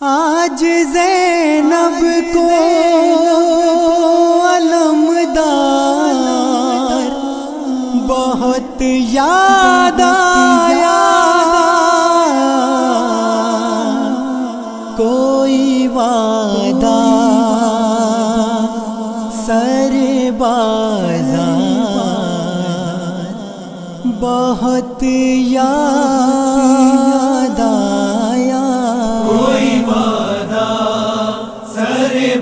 आज जैनब को अलमदार बहुत याद आया। कोई वादा। सर बाज़ार बहुत याद आया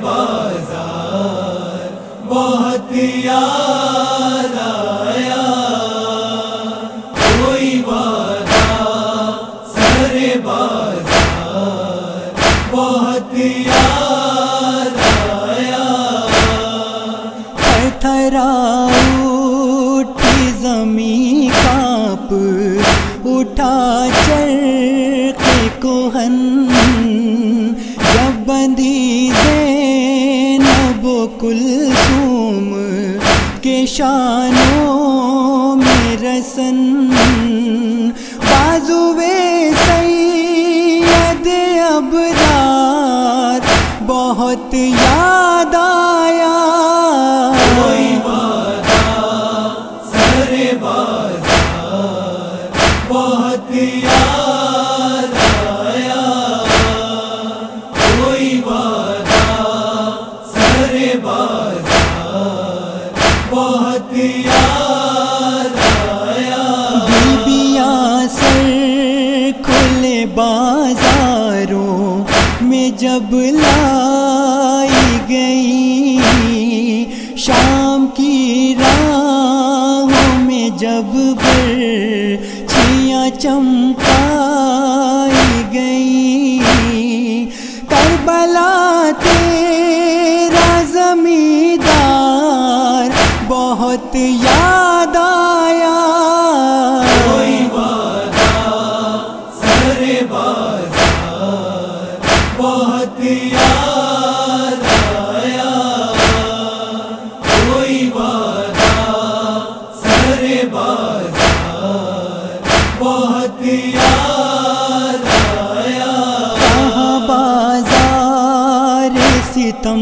बाज़ार, बहुत याद आया। कोई वादा, सरे बाज़ार, बहुत याद आया। थरा उठी जमी काप, उठा चरख कुलसुम के शानों में रसन। बाजुए सैयद अबरार बहुत याद आया। बाजारों में जब लाई गई, शाम की राहों में जब भर छिया चमकाई गई, करबला तेरा जमींदार बहुत याद आया। सितम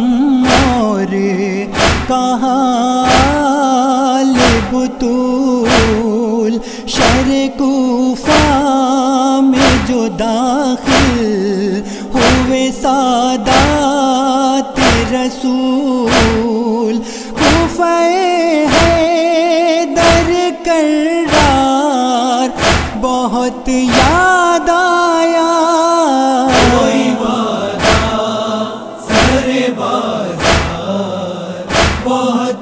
और कहाँ बुतूल शर कूफा में जो दाखिल हुए सादात रसूल। कूफे है दर करार बहुत याद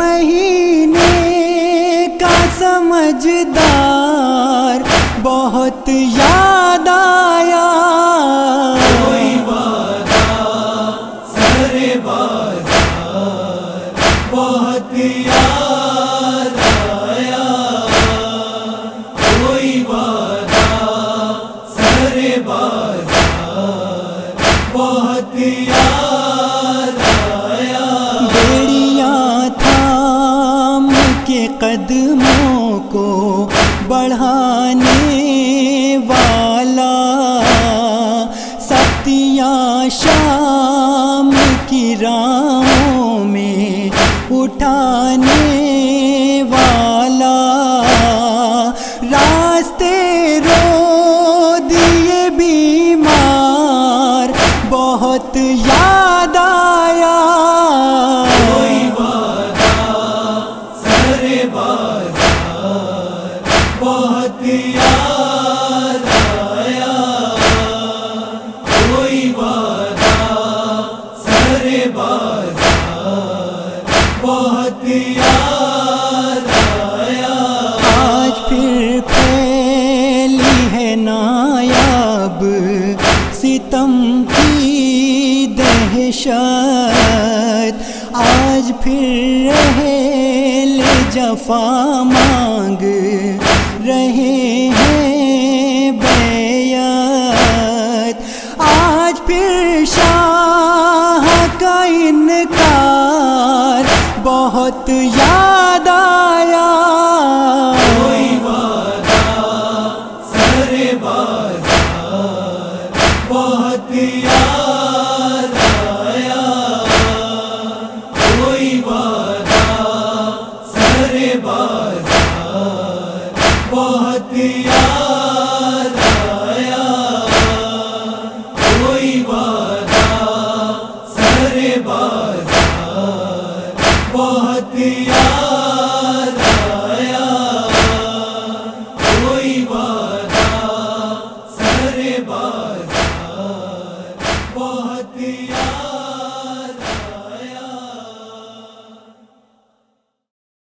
महीने का समझदार बहुत याद आया। कोई वादा सरे बाज़ार, बहुत याद आया। कोई वादा सरे बाज़ार, बहुत याद कदमों को बढ़ाने वाला सत्या शाम की राहों में उठाने है नायाब, सितम की दहशत। आज फिर रहे ले जफा मांग, रहे हैं बैत आज फिर शाह का इनकार, बहुत याद